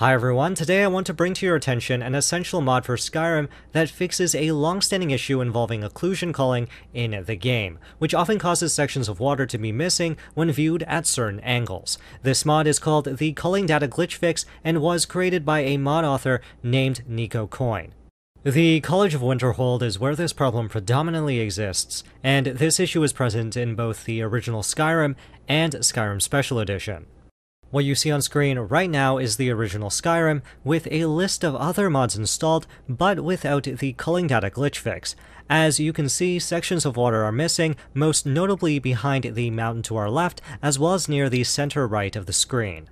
Hi everyone, today I want to bring to your attention an essential mod for Skyrim that fixes a long-standing issue involving occlusion culling in the game, which often causes sections of water to be missing when viewed at certain angles. This mod is called the Culling Data Glitch Fix and was created by a mod author named Nico Coin. The College of Winterhold is where this problem predominantly exists, and this issue is present in both the original Skyrim and Skyrim Special Edition. What you see on screen right now is the original Skyrim, with a list of other mods installed, but without the culling data glitch fix. As you can see, sections of water are missing, most notably behind the mountain to our left, as well as near the center right of the screen.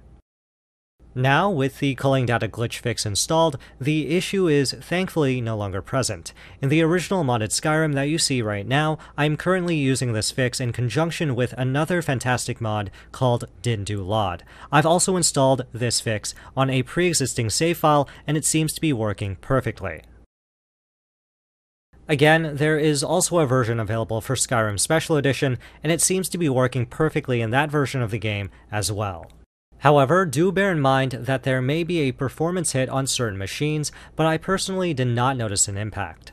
Now, with the culling data glitch fix installed, the issue is thankfully no longer present. In the original modded Skyrim that you see right now, I'm currently using this fix in conjunction with another fantastic mod called DynDOLOD. I've also installed this fix on a pre-existing save file, and it seems to be working perfectly. Again, there is also a version available for Skyrim Special Edition, and it seems to be working perfectly in that version of the game as well. However, do bear in mind that there may be a performance hit on certain machines, but I personally did not notice an impact.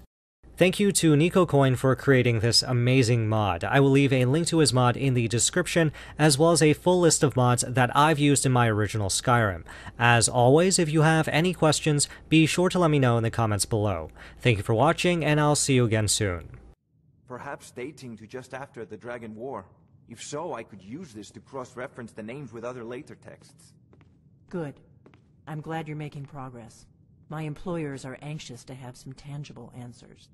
Thank you to Nico Coin for creating this amazing mod. I will leave a link to his mod in the description, as well as a full list of mods that I've used in my original Skyrim. As always, if you have any questions, be sure to let me know in the comments below. Thank you for watching, and I'll see you again soon. Perhaps dating to just after the Dragon War. If so, I could use this to cross-reference the names with other later texts. Good. I'm glad you're making progress. My employers are anxious to have some tangible answers.